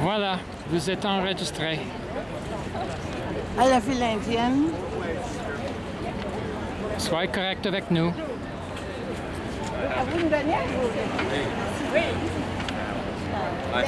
Voilà, vous êtes enregistré. À la file indienne. Soyez correct avec nous. À